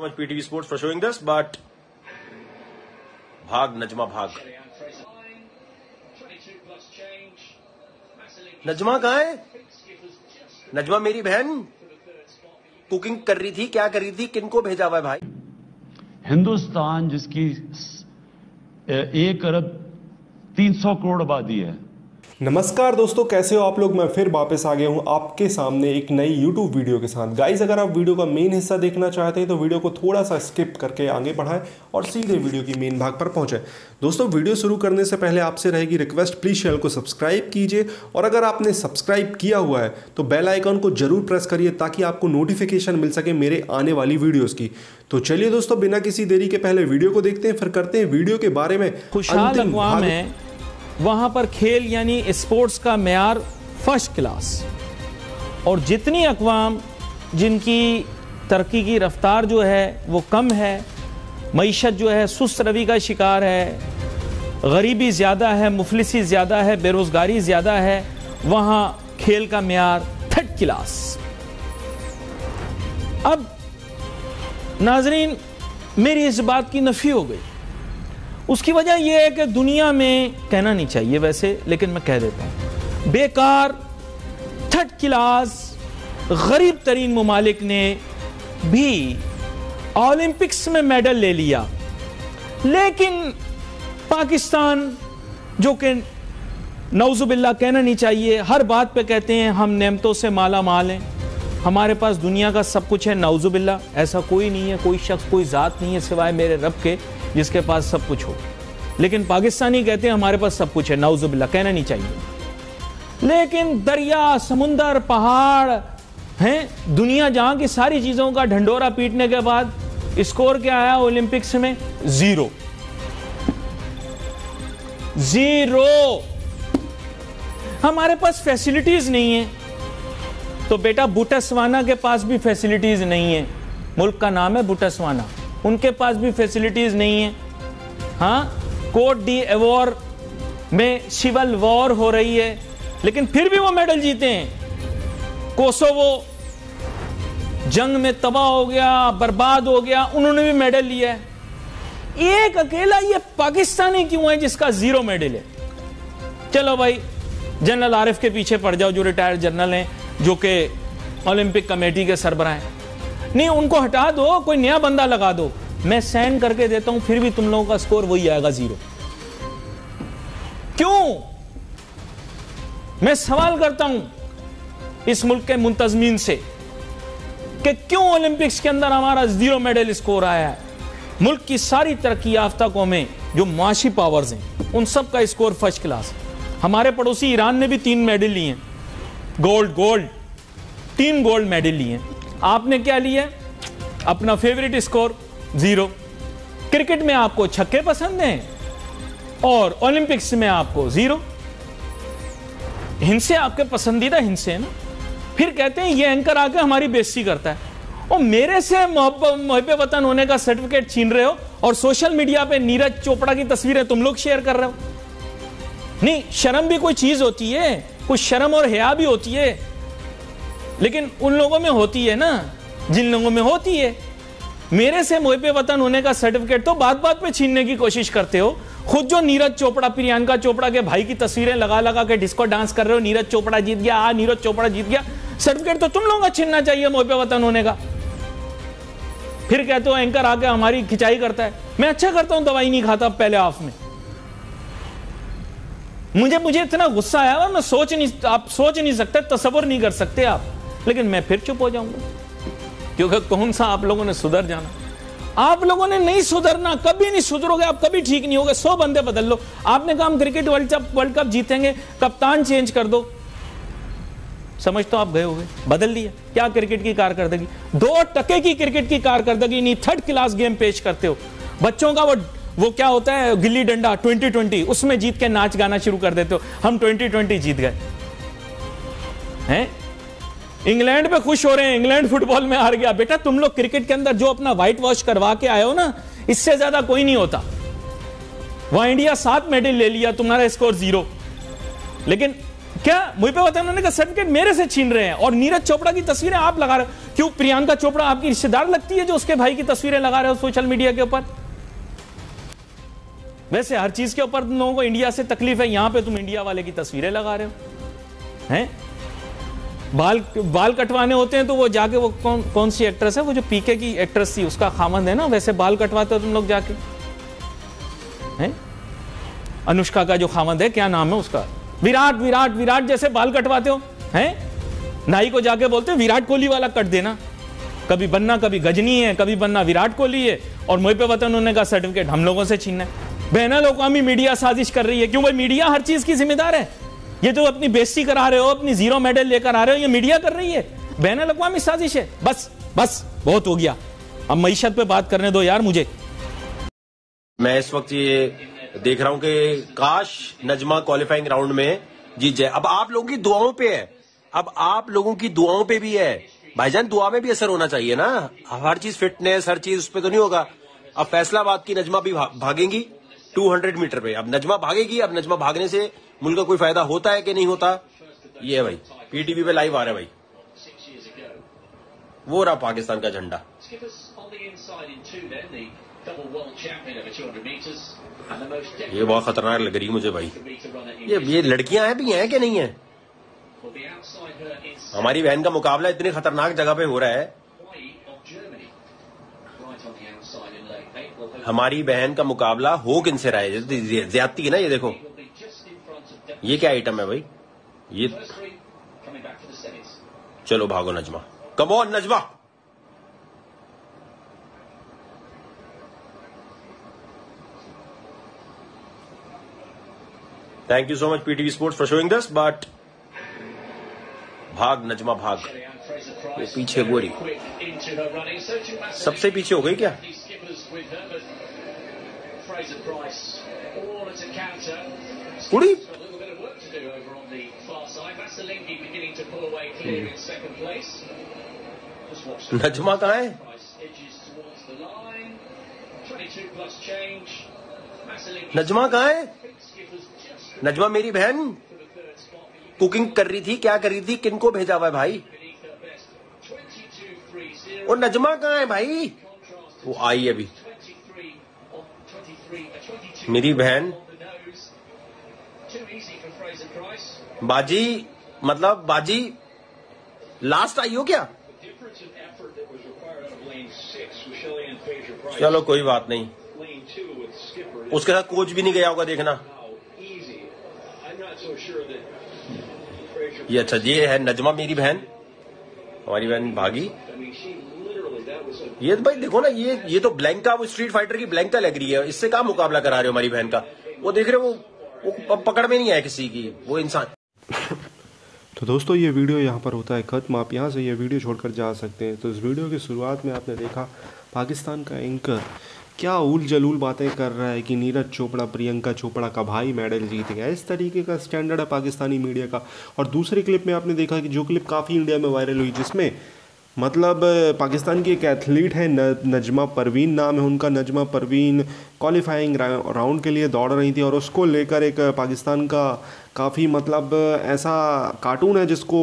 so much PTV Sports for showing this, but भाग नजमा भाग। नजमा कहा है? नजमा मेरी बहन कुकिंग कर रही थी क्या कर रही थी किनको भेजा हुआ है भाई? हिंदुस्तान जिसकी एक अरब तीन सौ करोड़ आबादी है। नमस्कार दोस्तों कैसे हो आप लोग? मैं फिर वापस आ गया हूँ आपके सामने एक नई यूट्यूब वीडियो के साथ। गाइज़ अगर आप वीडियो का मेन हिस्सा देखना चाहते हैं तो वीडियो को थोड़ा सा स्किप करके आगे बढ़ाएँ और सीधे वीडियो की मेन भाग पर पहुँचे। दोस्तों वीडियो शुरू करने से पहले आपसे रहेगी रिक्वेस्ट प्लीज़ चैनल को सब्सक्राइब कीजिए और अगर आपने सब्सक्राइब किया हुआ है तो बेल आइकॉन को ज़रूर प्रेस करिए ताकि आपको नोटिफिकेशन मिल सके मेरे आने वाली वीडियोज़ की। तो चलिए दोस्तों बिना किसी देरी के पहले वीडियो को देखते हैं फिर करते हैं वीडियो के बारे में खुशहाल है वहाँ पर खेल यानी स्पोर्ट्स का मैार फ़र्स्ट क्लास। और जितनी अकवाम जिनकी तरक्की की रफ्तार जो है, वो कम है, मीशत जो है, सुस्त रवि का शिकार है, गरीबी ज़्यादा है, मुफलिसी ज़्यादा है, बेरोज़गारी ज़्यादा है, वहाँ खेल का मैार थर्ड क्लास। अब नाजरीन, मेरी इस बात की नफ़ी हो गई। उसकी वजह यह है कि दुनिया में कहना नहीं चाहिए वैसे, लेकिन मैं कह देता हूँ। बेकार थर्ड क्लास, गरीब तरीन ममालिक ने भी ओलंपिक्स में मेडल ले लिया। लेकिन पाकिस्तान, जो कि नौजुबिल्ला कहना नहीं चाहिए, हर बात पे कहते हैं, हम नेमतों से माला माल हैं। हमारे पास दुनिया का सब कुछ है नौजुबिल्ला ऐसा कोई नहीं है, कोई शख्स, कोई ज़ात नहीं है सिवाय मेरे रब के। जिसके पास सब कुछ हो। लेकिन पाकिस्तानी कहते हैं, हमारे पास सब कुछ है नाउजुबिल्ला कहना नहीं चाहिए। लेकिन दरिया, समुंदर, पहाड़ हैं, दुनिया जहाँ की सारी चीज़ों का ढंडोरा पीटने के बाद स्कोर क्या आया ओलंपिक्स में? ज़ीरो। ज़ीरो। हमारे पास फैसिलिटीज़ नहीं है। तो बेटा, बुटसवाना के पास भी फैसिलिटीज़ नहीं है। मुल्क का नाम है बुटसवाना। उनके पास भी फैसिलिटीज़ नहीं है। हाँ कोट डी एवॉर में सिविल वॉर हो रही है, लेकिन फिर भी वो मेडल जीते हैं। कोसोवो जंग में तबाह हो गया, बर्बाद हो गया, उन्होंने भी मेडल लिया है। एक अकेला ये पाकिस्तानी क्यों है जिसका ज़ीरो मेडल है? चलो भाई जनरल आरिफ के पीछे पड़ जाओ, जो रिटायर्ड जनरल हैं, जो कि ओलंपिक कमेटी के सरबराह हैं। नहीं, उनको हटा दो, कोई नया बंदा लगा दो। मैं सेंड करके देता हूँ, फिर भी तुम लोगों का स्कोर वही आएगा ज़ीरो क्यों? मैं सवाल करता हूँ इस मुल्क के मुंतजमीन से कि क्यों ओलंपिक्स के अंदर हमारा ज़ीरो मेडल स्कोर आया है? मुल्क की सारी तरक्की याफ्ता कौमें, जो मुआशी पावर्स हैं, उन सब का स्कोर फ़र्स्ट क्लास है। हमारे पड़ोसी ईरान ने भी तीन मेडल लिए गोल्ड गोल्ड तीन गोल्ड मेडल लिए आपने क्या लिया? अपना फेवरेट स्कोर ज़ीरो क्रिकेट में आपको छक्के पसंद हैं और ओलंपिक्स में आपको ज़ीरो हिंसे आपके पसंदीदा हिंसे है ना? फिर कहते हैं, ये एंकर आके हमारी बेइज्जती करता है. और मेरे से मुहब वतन होने का सर्टिफिकेट छीन रहे हो और सोशल मीडिया पे नीरज चोपड़ा की तस्वीरें तुम लोग शेयर कर रहे हो। नहीं, शर्म भी कोई चीज़ होती है, कुछ शर्म और हया भी होती है। लेकिन उन लोगों में होती है ना, जिन लोगों में होती है। मेरे से मुहब वतन होने का सर्टिफिकेट तो बात बात पे छीनने की कोशिश करते हो। खुद जो नीरज चोपड़ा, प्रियंका चोपड़ा के भाई की तस्वीरें लगा लगा के डिस्को डांस कर रहे हो, नीरज चोपड़ा जीत गया, आ, नीरज चोपड़ा जीत गया। सर्टिफिकेट तो तुम लोगों का छीनना चाहिए मुहब वतन होने का। फिर कहते हो एंकर आके हमारी खिंचाई करता है। मैं अच्छा करता हूँ, दवाई नहीं खाता पहले ऑफ़ में। मुझे मुझे इतना गुस्सा आया मैं सोच नहीं, आप सोच नहीं सकते तस्वर नहीं कर सकते आप। लेकिन मैं फिर चुप हो जाऊँगा। क्योंकि कौन सा आप लोगों ने सुधर जाना? आप लोगों ने नहीं सुधरना, कभी नहीं सुधरोगे, आप कभी ठीक नहीं होगे। सौ बंदे बदल लो। आपने कहा हम cricket world cup world cup जीतेंगे, कप्तान चेंज कर दो। समझ तो आप गए हो बदल दिया। क्या क्रिकेट की कारकर्दगी? दो टके की क्रिकेट की कारकर्दगी नहीं थर्ड क्लास गेम पेश करते हो। बच्चों का वो वो क्या होता है, गिल्ली डंडा 2020 उसमें जीत के नाच गाना शुरू कर देते हो। हम 2020 जीत गए। हैं? इंग्लैंड पे खुश हो रहे हैं, इंग्लैंड फुटबॉल में हार गया। बेटा, तुम लोग क्रिकेट के अंदर जो अपना व्हाइट वॉश करवा के आए हो ना, इससे ज़्यादा कोई नहीं होता। वहाँ इंडिया सात मेडल ले लिया, तुम्हारा स्कोर ज़ीरो लेकिन क्या मुझे पे बता उन्होंने कहा सर्टिफिकेट मेरे से छीन रहे हैं और नीरज चोपड़ा की तस्वीरें आप लगा रहे हो? क्यों? प्रियंका चोपड़ा आपकी रिश्तेदार लगती है जो उसके भाई की तस्वीरें लगा रहे हो सोशल मीडिया के ऊपर? वैसे हर चीज़ के ऊपर लोगों को इंडिया से तकलीफ़ है, यहाँ पे तुम इंडिया वाले की तस्वीरें लगा रहे हो। हैं? बाल बाल कटवाने होते हैं तो वो जाके वो कौन कौन सी एक्ट्रेस है? वो जो पीके की एक्ट्रेस थी, उसका खामंद है ना? वैसे बाल कटवाते हो तुम लोग जाके? हैं? अनुष्का का जो खामंद है, क्या नाम है उसका? विराट विराट विराट जैसे बाल कटवाते हो, हैं? नाई को जाके बोलते हो, विराट कोहली वाला कट देना। कभी बनना, कभी गजनी है, कभी बनना विराट कोहली है, और मुझे पे बता उन्होंने कहा, सर्टिफिकेट हम लोगों से छीनना है। बहना अवी मीडिया साजिश कर रही है। क्यों भाई, मीडिया हर चीज़ की जिम्मेदार है। ये जो अपनी बेस्ती करा रहे हो, अपनी ज़ीरो मेडल लेकर आ रहे हो, ये मीडिया कर रही है। बहना अवी साजिश है। बस बस, बहुत हो गया। अब मीशत पे बात करने दो यार मुझे। मैं इस वक्त ये देख रहा हूँ कि काश नजमा क्वालिफाइंग राउंड में जीत जाए। अब आप लोगों की दुआओं पे है। अब आप लोगों की दुआओं पे भी है। भाईजान, दुआ में भी असर होना चाहिए ना। हर चीज़ फिटनेस हर चीज़ उस पर तो नहीं होगा। अब फैसलाबाद की नजमा भी, भागेंगी। 200 मीटर पे। अब नजमा भागेगी, अब नजमा भागने से मुल्क का कोई फ़ायदा होता है कि नहीं होता? ये है भाई पीटीवी पे लाइव आ रहा है भाई। वो रहा पाकिस्तान का झंडा। ये बहुत खतरनाक लग रही मुझे भाई। ये ये लड़कियाँ हैं भी हैं कि नहीं है? हमारी बहन का मुकाबला इतनी खतरनाक जगह पे हो रहा है। हमारी बहन का मुकाबला हो किन से रहा है? ज्यादती है ना ये देखो। ये क्या आइटम है भाई? ये चलो भागो Najma. Come on Najma. Thank you so much PTV sports for showing this but भाग नजमा भाग। वो पीछे गोरी। सबसे पीछे हो गई क्या? कुड़ी नजमा कहा है नजमा कहा है नजमा मेरी बहन। कुकिंग कर रही थी क्या कर रही थी? किनको भेजा हुआ है भाई? और नजमा कहाँ है भाई? वो आई अभी। मेरी बहन। बाजी मतलब बाजी लास्ट आई हो क्या? चलो, कोई बात नहीं। उसके साथ कोच भी नहीं गया होगा देखना। ये अच्छा ये है नजमा मेरी बहन। हमारी बहन भागी। ये तो भाई देखो ना ये ये तो ब्लैंका वो स्ट्रीट फाइटर की ब्लैंका लग रही है। इससे कहा मुकाबला करा रहे हो हमारी बहन का? वो देख रहे हो वो, वो पकड़ में नहीं आया किसी की वो इंसान। तो दोस्तों ये वीडियो यहाँ पर होता है ख़त्म। आप यहाँ से ये वीडियो छोड़कर जा सकते हैं। तो इस वीडियो की शुरुआत में आपने देखा पाकिस्तान का एंकर क्या उल जलूल बातें कर रहा है कि नीरज चोपड़ा प्रियंका चोपड़ा का भाई मेडल जीत गया। इस तरीके का स्टैंडर्ड है पाकिस्तानी मीडिया का। और दूसरी क्लिप में आपने देखा कि जो क्लिप काफ़ी इंडिया में वायरल हुई जिसमें मतलब पाकिस्तान की एक एथलीट है नजमा परवीन, नाम है उनका नजमा परवीन। क्वालिफाइंग राउंड के लिए दौड़ रही थी और उसको लेकर एक पाकिस्तान का काफ़ी मतलब ऐसा कार्टून है जिसको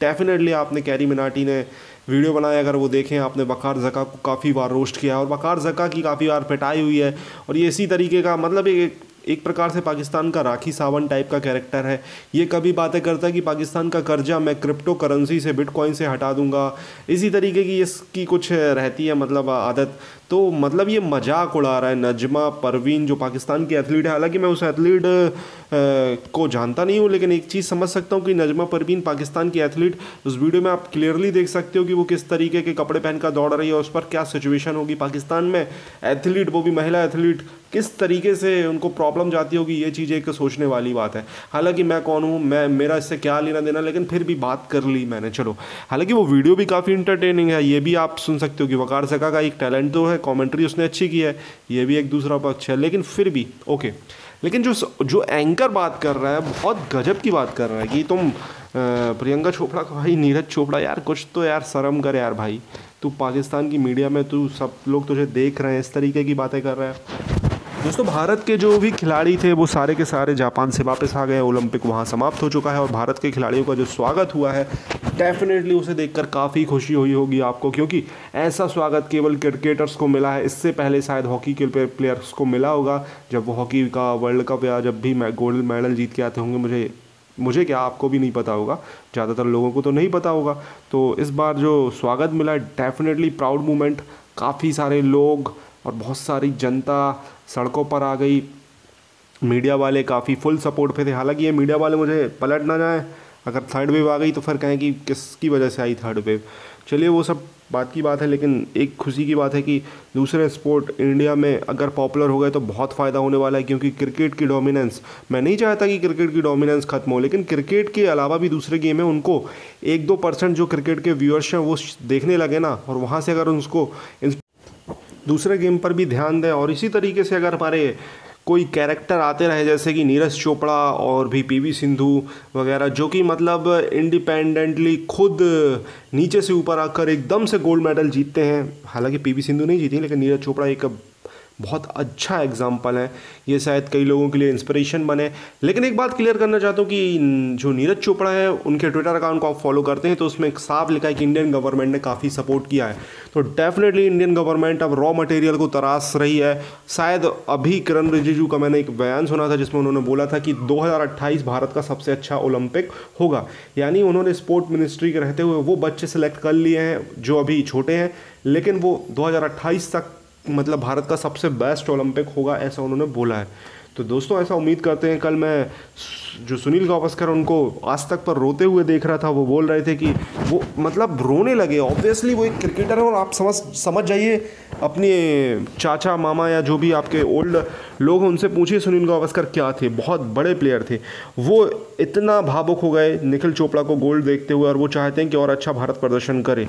डेफिनेटली आपने कैरी मिनाटी ने वीडियो बनाया, अगर वो देखें, आपने बकार जका को काफ़ी बार रोस्ट किया और बकार जका की काफ़ी बार पिटाई हुई है। और ये इसी तरीके का मतलब एक एक प्रकार से पाकिस्तान का राखी सावन टाइप का कैरेक्टर है। ये कभी बातें करता है कि पाकिस्तान का कर्जा मैं क्रिप्टो करेंसी से बिटकॉइन से हटा दूँगा। इसी तरीके की इसकी कुछ रहती है मतलब आदत। तो मतलब ये मज़ाक उड़ा रहा है नजमा, परवीन, जो पाकिस्तान की एथलीट है। हालाँकि मैं उस एथलीट को जानता नहीं हूँ, लेकिन एक चीज़ समझ सकता हूँ कि नजमा, परवीन, पाकिस्तान की एथलीट उस वीडियो में आप क्लियरली देख सकते हो कि वो किस तरीके के कपड़े पहनकर दौड़ रही है उस पर क्या सिचुएशन होगी पाकिस्तान में। एथलीट वो भी महिला एथलीट किस तरीके से उनको प्रॉब्लम जाती होगी, ये चीज़ एक सोचने वाली बात है। हालाँकि मैं कौन हूँ, मैं, मेरा इससे क्या लेना देना, लेकिन फिर भी बात कर ली मैंने, चलो। हालाँकि वो वीडियो भी काफ़ी इंटरटेनिंग है, ये भी आप सुन सकते हो कि वकार सका का एक टैलेंट तो है कमेंट्री उसने अच्छी की है, ये भी एक दूसरा पक्ष है, लेकिन फिर भी ओके लेकिन जो जो एंकर बात कर रहा है, बहुत गजब की बात कर रहा है कि तुम प्रियंका चोपड़ा का भाई, नीरज चोपड़ा, यार कुछ तो यार शर्म कर यार भाई. तू पाकिस्तान की मीडिया में, तू सब लोग तुझे देख रहे हैं, इस तरीके की बातें कर रहा है. दोस्तों, भारत के जो भी खिलाड़ी थे, वो सारे के सारे जापान से वापस आ गए, ओलंपिक वहाँ समाप्त हो चुका है और भारत के खिलाड़ियों का जो स्वागत हुआ है डेफिनेटली उसे देखकर काफ़ी खुशी हुई होगी आपको, क्योंकि ऐसा स्वागत केवल क्रिकेटर्स को मिला है। इससे पहले शायद हॉकी के प्लेयर्स को मिला होगा, जब वो हॉकी का वर्ल्ड कप या जब भी गोल्ड मेडल जीत के आते होंगे, मुझे मुझे क्या आपको भी नहीं पता होगा, ज़्यादातर लोगों को तो नहीं पता होगा। तो इस बार जो स्वागत मिला है डेफिनेटली प्राउड मोमेंट काफ़ी सारे लोग और बहुत सारी जनता सड़कों पर आ गई। मीडिया वाले काफ़ी फुल सपोर्ट पे थे। हालाँकि ये मीडिया वाले मुझे पलट ना जाए, अगर थर्ड वेव आ गई तो फिर कहें कि किसकी वजह से आई थर्ड वेव चलिए, वो सब बात की बात है, लेकिन एक खुशी की बात है कि दूसरे स्पोर्ट इंडिया में अगर पॉपुलर हो गए तो बहुत फ़ायदा होने वाला है, क्योंकि क्रिकेट की डोमिनेंस मैं नहीं चाहता कि क्रिकेट की डोमिनेंस खत्म हो, लेकिन क्रिकेट के अलावा भी दूसरे गेम है, उनको एक दो परसेंट जो क्रिकेट के व्यूअर्स हैं, वो देखने लगे ना, और वहाँ से अगर उसको दूसरे गेम पर भी ध्यान दें और इसी तरीके से अगर हमारे कोई कैरेक्टर आते रहे, जैसे कि नीरज चोपड़ा और भी पीवी सिंधु वगैरह, जो कि मतलब इंडिपेंडेंटली खुद नीचे से ऊपर आकर एकदम से गोल्ड मेडल जीतते हैं। हालाँकि पीवी सिंधु नहीं जीती, लेकिन नीरज चोपड़ा एक बहुत अच्छा एग्ज़ाम्पल है। ये शायद कई लोगों के लिए इंस्पिरेशन बने। लेकिन एक बात क्लियर करना चाहता हूँ कि जो नीरज चोपड़ा है, उनके ट्विटर अकाउंट को आप फॉलो करते हैं तो उसमें एक साफ़ लिखा है कि इंडियन गवर्नमेंट ने काफ़ी सपोर्ट किया है। तो डेफिनेटली इंडियन गवर्नमेंट अब रॉ मटेरियल को तराश रही है। शायद अभी किरण रिजिजू का मैंने एक बयान सुना था, जिसमें उन्होंने बोला था कि दो हज़ार अट्ठाईस भारत का सबसे अच्छा ओलंपिक होगा। यानी उन्होंने स्पोर्ट मिनिस्ट्री के रहते हुए वो बच्चे सेलेक्ट कर लिए हैं, जो अभी छोटे हैं। लेकिन वो 2028 तक मतलब भारत का सबसे बेस्ट ओलंपिक होगा, ऐसा उन्होंने बोला है। तो दोस्तों, ऐसा उम्मीद करते हैं, कल मैं जो सुनील गावस्कर उनको आज तक पर रोते हुए देख रहा था, वो बोल रहे थे कि वो मतलब रोने लगे। ऑब्वियसली वो एक क्रिकेटर है और आप समझ समझ जाइए, अपने चाचा, मामा या जो भी आपके ओल्ड लोग हैं, उनसे पूछिए सुनील गावस्कर क्या थे। बहुत बड़े प्लेयर थे। वो इतना भावुक हो गए, निखिल चोपड़ा को गोल्ड देखते हुए, और वो चाहते हैं कि और अच्छा भारत प्रदर्शन करे।